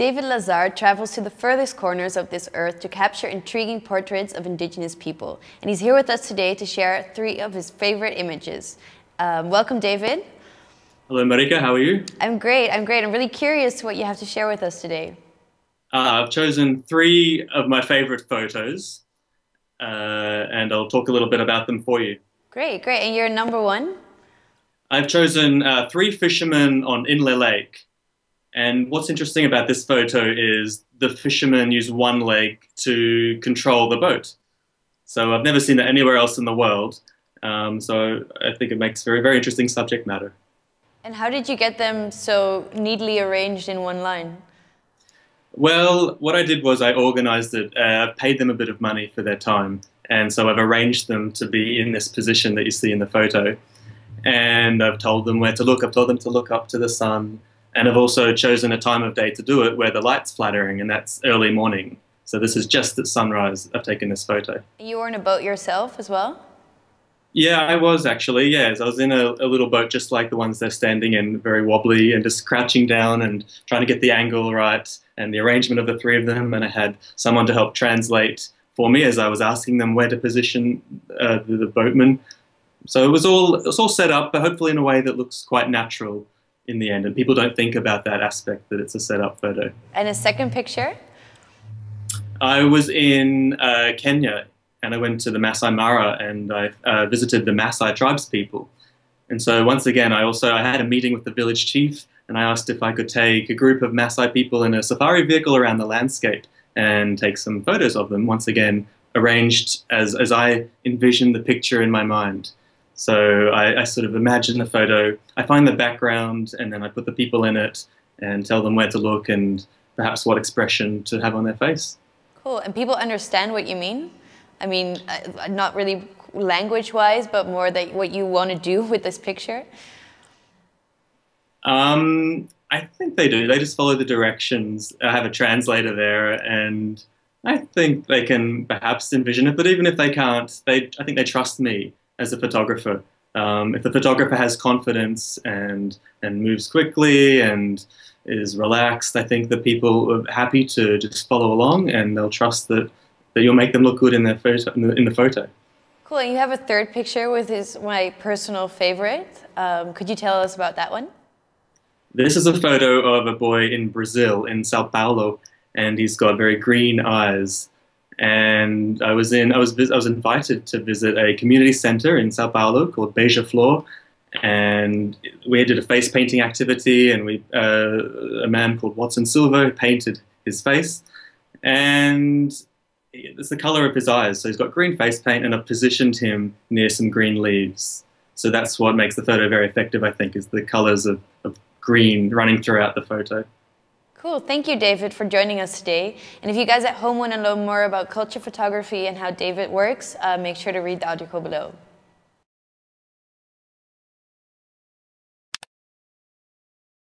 David Lazar travels to the furthest corners of this earth to capture intriguing portraits of indigenous people. And he's here with us today to share three of his favorite images. Um, welcome, David. Hello, Marika. How are you? I'm great. I'm great. I'm really curious what you have to share with us today. Uh, I've chosen three of my favorite photos, uh, and I'll talk a little bit about them for you. Great, great. And you're number one? I've chosen uh, three fishermen on Inle Lake. And what's interesting about this photo is the fishermen use one leg to control the boat. So I've never seen that anywhere else in the world. Um, so I think it makes very, very interesting subject matter. And how did you get them so neatly arranged in one line? Well, what I did was I organized it, uh, paid them a bit of money for their time. And so I've arranged them to be in this position that you see in the photo. And I've told them where to look. I've told them to look up to the sun. And I've also chosen a time of day to do it where the light's flattering, and that's early morning. So this is just at sunrise. I've taken this photo. You were in a boat yourself as well? Yeah, I was actually. Yes, I was in a, a, little boat just like the ones they're standing in, very wobbly and just crouching down and trying to get the angle right and the arrangement of the three of them. And I had someone to help translate for me as I was asking them where to position uh, the, the boatman. So it was all it was all set up, but hopefully in a way that looks quite natural in the end. And people don't think about that aspect that it's a setup photo. And a second picture? I was in uh, Kenya and I went to the Masai Mara and I uh, visited the Masai tribes people. And so once again, I also I had a meeting with the village chief and I asked if I could take a group of Masai people in a safari vehicle around the landscape and take some photos of them. Once again, arranged as, as I envisioned the picture in my mind. So I, I, sort of imagine the photo, I find the background, and then I put the people in it and tell them where to look and perhaps what expression to have on their face. Cool. And people understand what you mean? I mean, uh, not really language wise, but more that what you want to do with this picture? Um, I think they do. They just follow the directions. I have a translator there, and I think they can perhaps envision it. But even if they can't, they I think they trust me as a photographer. Um, if the photographer has confidence and and moves quickly and is relaxed, I think the people are happy to just follow along and they'll trust that, that you'll make them look good in their photo in the, in the photo. Cool. And you have a third picture with his my personal favorite. Um, could you tell us about that one? This is a photo of a boy in Brazil, in Sao Paulo, and he's got very green eyes and I was in I was I was invited to visit a community center in Sao Paulo called Beija Flor, and we did a face painting activity, and we uh, a man called Watson Silva painted his face, and it's the color of his eyes. So he's got green face paint, and I've positioned him near some green leaves. So that's what makes the photo very effective, I think, is the colors of, of green running throughout the photo. Cool. Thank you, David, for joining us today. And if you guys at home want to learn more about culture photography and how David works, uh, make sure to read the article below.